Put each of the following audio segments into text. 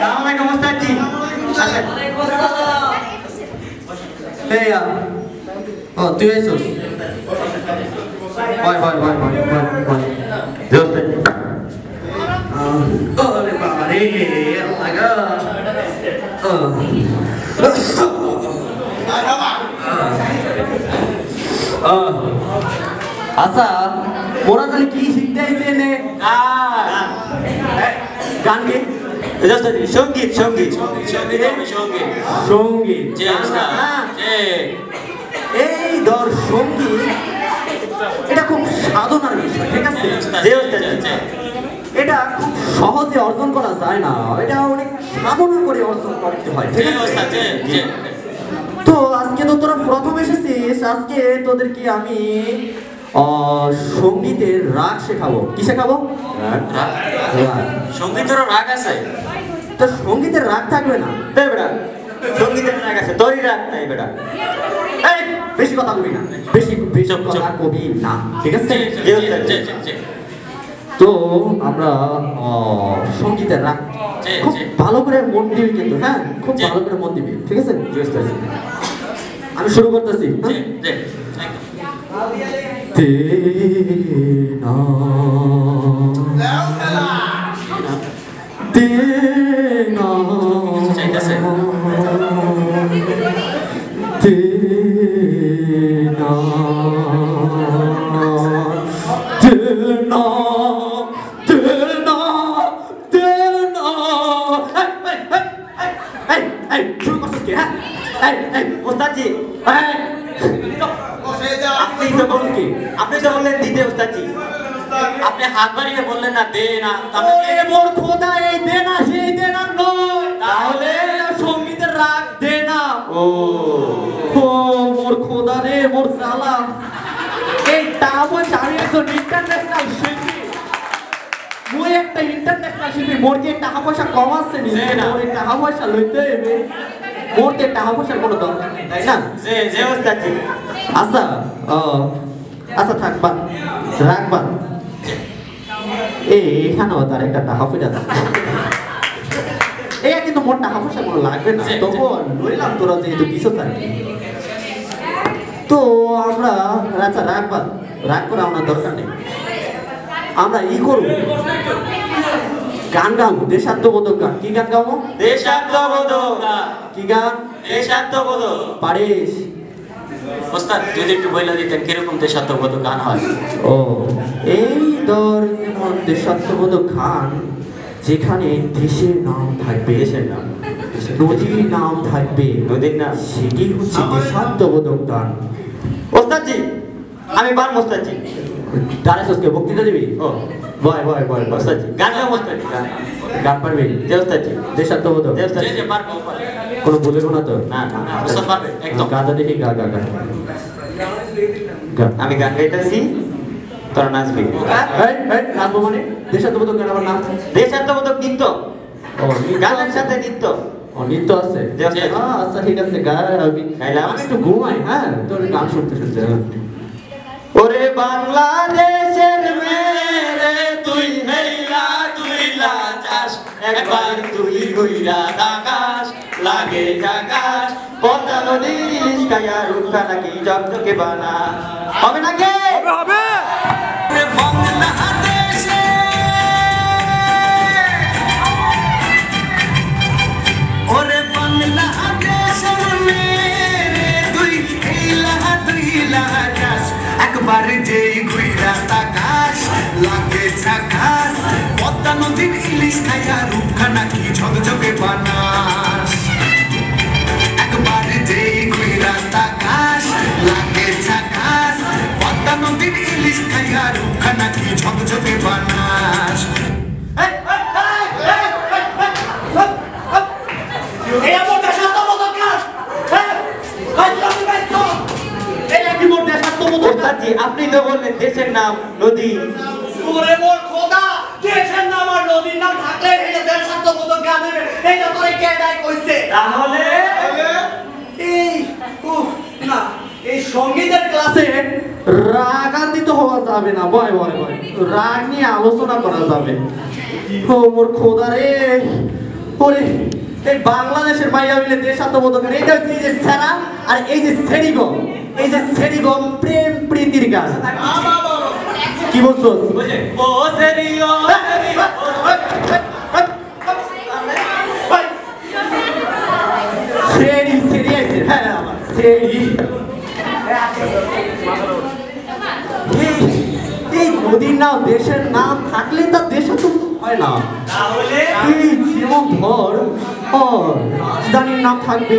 সালামালাইকুম ওস্তাদজি আসেন। এই আ ও, তুই আইছস হয় হয় হয় হয় হয় হয়। জি ওস্তাদজি ওরে বাবা রে লাগা আচ্ছা মোরা তাহলে কি শিখতে আইছে নে? গান গে জি সংগীত সংগীত সংগীত এই ধর সংগীত এটা খুব সাধনার বিষয় ঠিক আছে? এটা খুব সহজে অর্জন করা যায় না এটা অনেক সাধনা করে অর্জন করতে হয় ঠিক আছে? তো আজকে তো তোরা প্রথম এসেছিস আজকে তোদেরকে আমি সঙ্গীতের রাগ শেখাবো। কি শেখাবো। সঙ্গীতেরও রাগ আছে? তো সঙ্গীতের রাগ থাকবে না। এই বেটা সঙ্গীতের রাগ আছে তোরই রাগ নাই বেটা। বেশি কথা বলি না। বেশি বেশি। কথা কবি না ঠিক আছে? তো আমরা সঙ্গীতের রাগ খুব ভালো করে মন দিবি কিন্তু হ্যাঁ? খুব ভালো করে মন দিবি ঠিক আছে? আমি শুরু করতেছি। তে না জি তো বললেন দিতে ওস্তাদজি আপনি হাত বাড়িয়ে বললেন না দে না। তাহলে মোর খোদা এই দে না সেই দে না নয়। তাহলে সঙ্গীতের রাগ দে না। ও। ও মোর খোদা রে মোর সালা এই টামস আমি একজন ইন্টারন্যাশনাল শিল্পী। মুই একটা ইন্টারন্যাশনাল শিল্পী মোর যে টাকা পয়সা কম আছে নি। মোর টাকা পয়সা লইতে হবে মোর যে টাকা পয়সার কোনো দরকার নেই তাই না? যে যে ওস্তাদজি আচ্ছা ও। আচ্ছা থাক বাদ। রাখ এই এখানেও তার একটা টাকা পয়সা আছে। এই কিন্তু মোর টাকা পয়সা কোনো লাগবে না। জি। লইলাম তোরা যেহেতু দিছ তার তো আমরা আচ্ছা রাখ বাদ। রাগ করে আমার দরকার নেই। আমরা ই করব। গান গাবো। দেশাত্মবোধক গান। কি গান গাবো? দেশাত্মবোধক কি গান? দেশাত্মবোধক। পারিস ওস্তাদ যদি একটু বইলা দিতেন কীরকম দেশাত্মবোধক গান হয়? ও এই দর যেমন দেশাত্মবোধক খান যেখানে দেশের নাম থাকবে দেশের নাম। নদীর নাম থাকবে নদীর নাম। সেটি হচ্ছে দেশাত্মবোধক গান। ওস্তাদজি আমি পারব ওস্তাদজি। তারা সসকে বক্তৃতা দিবি? ও। বয় বয় বয় ওস্তাদজি গান গাবো ওস্তাদজি গান। গান পারবি? ওস্তাদজি। দেশাত্মবোধক। যে যে পারব পারব। কোনো বলব না তো? না না না একদম। গাদা দেখি গা গা গা। আমি গান গাইতেছি তোরা নাচবি মানে? দেশাত্মবোধক গান আমার নাম? দেশাত্মবোধক নৃত্য। গানের সাথে নৃত্য। নৃত্য আছে? জি, আছে। আহ, আচ্ছা ঠিক আছে গা আমি একটু ঘুমাই হ্যাঁ? তোর গান শুনতে শুনতে হ্যাঁ। ওরে বাংলাদেশের মেরে তুই তুই একবার তুই গুইরা দাগাস লাগে জাগাস পদ্মা নদীর খাইয়া রুখা নাকি জগজকে বানা। হবে না কে? হবে হবে। একবার যেই ঘুইরা লাগে ঝাকাস পদ্মা নদীর ইলিশ খাইয়া রূপখানা কি দেশাত্মবোধক আপনি তো বললেন দেশের নাম নদী। ওরে মোর খোদা দেশের নাম আর নদীর নাম থাকলে এটা তোরে কে কইছে? তাহলে? এই উফ না এই সঙ্গীতের ক্লাসে রাগান্বিত হওয়া যাবে না ভয় ভয় ভয়। রাগ নিয়ে আলোচনা করা যাবে। ও মোর খোদা রে ওরে। বাংলাদেশের মাইয়া মিলে দেশাত্মবোধকের এইটা হচ্ছে এই যে সেরা আর এই যে সেরিগম এই যে সেরিগম প্রেম প্রীতির গান। কি বলছো? ও সেরিও সেরি হ্যাঁ সেরি এই এই নদীর নাম দেশের নাম থাকলে তো হয় না। এই যেমন রাজধানীর নাম থাকবে।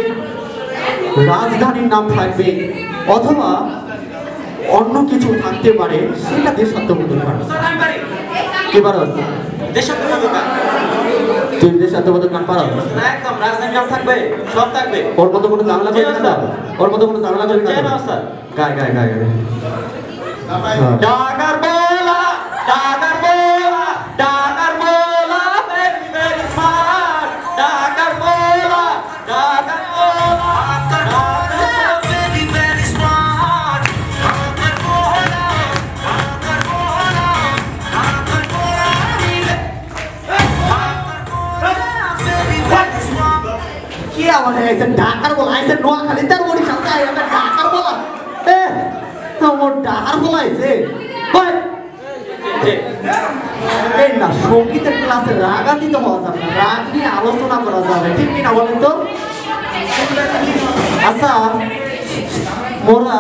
রাজধানীর নাম থাকবে। অথবা অন্য কিছু থাকতে পারে সেটা দেশাত্মবোধক গান পারো দেশাত্মবোধক গান তুই দেশাত্মবোধক গান পারো একদম রাজধানীর নাম থাকবে সব থাকবে। ওর মতো কোনো ঝামেলা করবি না ওর মতো কোনো ঝামেলা করবি না জি, তো? না, স্যার। গায় গায় গায় গায়। ডাকার বোলা আইসে ঢাকার বলা আইসে নোয়াখালী তার বড়ি সাথে আই আমরা ঢাকার বলা এ আমার ঢাকার বলা আইসে জি এই না সঙ্গীতের ক্লাসে রাগান্বিত হওয়া যাবে না রাগ নিয়ে আলোচনা করা যাবে ঠিক কিনা বলেন তো আচ্ছা মোরা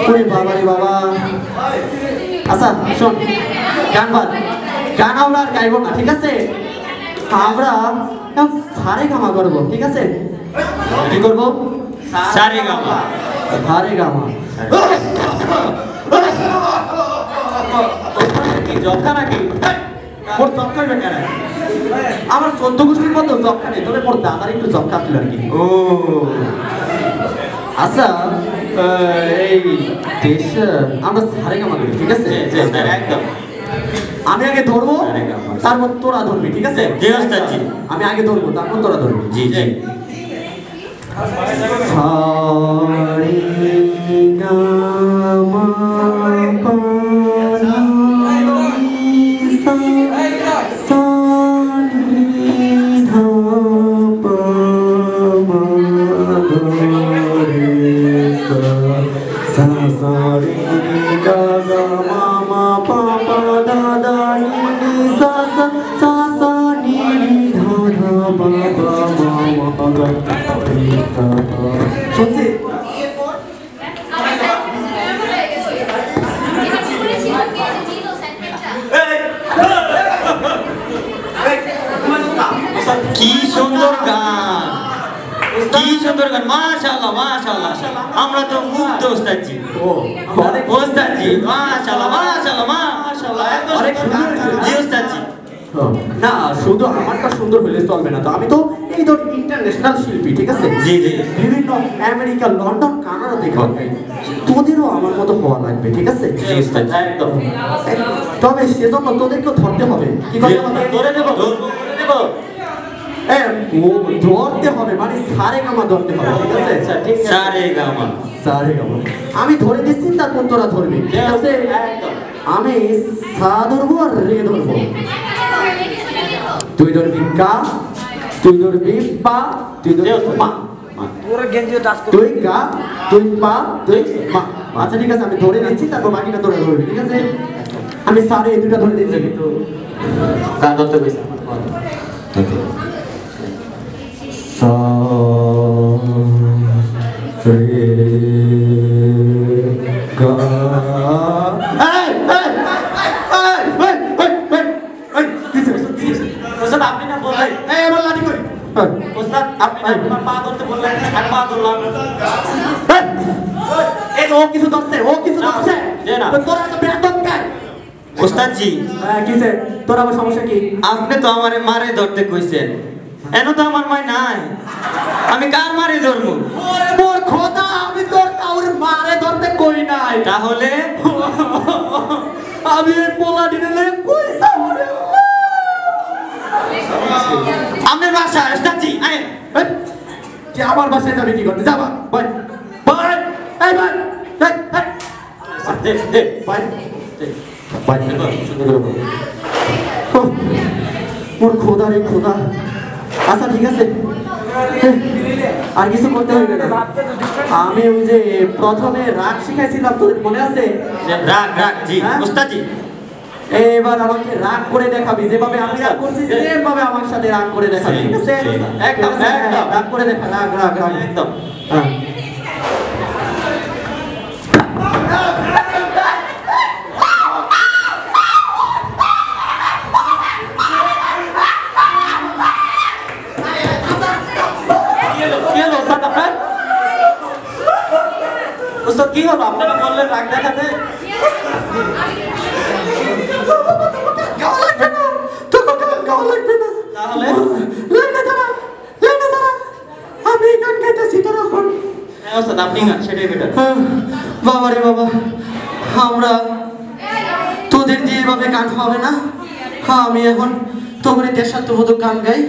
ওরে বাবা রে বাবা আচ্ছা শোন গান বাদ গান আমরা আর গাইবো না ঠিক আছে। আমরা সারে গামা করব ঠিক আছে? কি করব? সারে গামা। সারে গামা। নাকি? মোর হইবে আমার চোদ্দ গোষ্ঠীর মতো জক্কা নেই তবে মোর দাদার একটু জক্কা ছিল আর কি। ও। আচ্ছা এই দেশ আমরা সারে গামা করি ঠিক আছে? একদম। আমি আগে ধরবো। তারপর তোরা ধরবি ঠিক আছে? জি, ওস্তাদ জি। আমি আগে ধরবো তারপর তোরা ধরবি জি জি। সারে গামা পানি কি সুন্দর গান। কি সুন্দর গান। মাশাআল্লাহ মাশাআল্লাহ। আমরা তো মুগ্ধ ওস্তাদজি। ও ওস্তাদজি। মাশাআল্লাহ মাশাআল্লাহ মাশাআল্লাহ। অনেক সুন্দর। জি ওস্তাদজি। না শুধু আমারটা সুন্দর হলে চলবে না তো। আমি তো এই ধর ইন্টারন্যাশনাল শিল্পী ঠিক আছে? জি জি। বিভিন্ন আমেরিকা লন্ডন কানাডা দেখে তোদেরও আমার মতো হওয়া লাগবে ঠিক আছে? একদম। তবে সেজন্য তোদেরকেও ধরতে হবে। কি করতে হবে ধরে দেব ধরে দেব ধরতে হবে মানে সারে গামা ধরতে হবে ঠিক আছে? আচ্ছা ঠিক আছে। সারে গামা। সারে গামা। আমি ধরে দিচ্ছি তারপর তোরা ধরবি ঠিক আছে? আমি সা ধরবো আর রে ধরবো। তুই ধরবি কা তুই ধরবি পা তুই ধরবি মা। তুই গা তুই পা তুই মা। আচ্ছা ঠিক আছে আমি ধরে দিচ্ছি তারপর বাকিটা তোরা ধরবি ঠিক আছে? আমি সারে এই দুটা ধরে দিচ্ছি কিন্তু ধরতে ওস্তাদজি হ্যাঁ কিসে তোর আবার সমস্যা কি আপনি তো আমারে মারে ধরতে কইছেন এন তো আমার মাই নাই। আমি কার মারে ধরবো ওরে মোর খোদা আমি তোর কাউরে মারে ধরতে কই নাই। তাহলে? আমি এই পোলা দিনে কই যাবরে আপনার বাসা ওস্তাদজি আয়। যে আমার বাসায় যাবে কি করতে? যাবা ভাই ভাই এই ভাই এই এই। দে দে। ভাই। ভাই বল। মোর খোদা রে খোদা। আচ্ছা ঠিক আছে হ্যাঁ, আর কিছু করতে হবে না আমি ওই যে প্রথমে রাগ শিখাইছিলাম তোদের মনে আছে রাগ রাগ জি হ্যাঁ? এবার আমাকে রাগ করে দেখাবি যেভাবে আমি রাগ করছি সেভাবে আমার সাথে রাগ করে দেখাবি ঠিক আছে. একদম, আছে? একদম। রাগ করে দেখা রাগ রাগ রাগ একদম হ্যাঁ। কি হলো কি হলো ওস্তাদ আপনার ওস্তাদ কি হলো? আপনারা বললেন রাগ দেখাতে? তাহলে? আমি গান গাইতেছি তোরা হ্যাঁ ওস্তাদ আপনি গান সেটাই বেটার বাবা রে বাবা আমরা তোদের দিয়ে এভাবে গান হবে না? হ্যাঁ আমি এখন দেশাত্মবোধক গান গাই।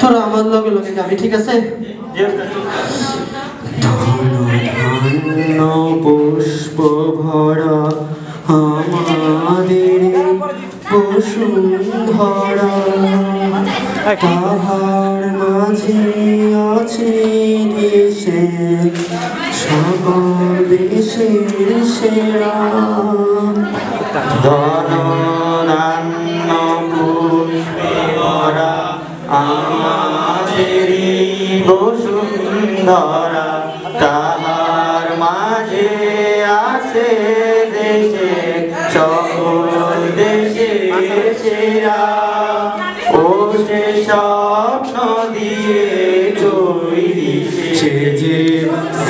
তোরা আমার লগে লগে গাবি ঠিক আছে? ধন্য পুষ্প ভরা আমাদের বসুন্ধরা তাহার মাঝে আছে দেশে সকল দেশের সেরা।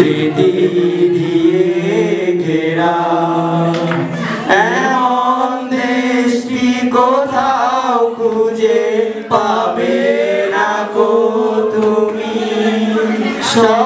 স্মৃতি দিয়ে ঘেরা। এমন দেশটি কোথাও খুঁজে পাবে না কো তুমি। সকল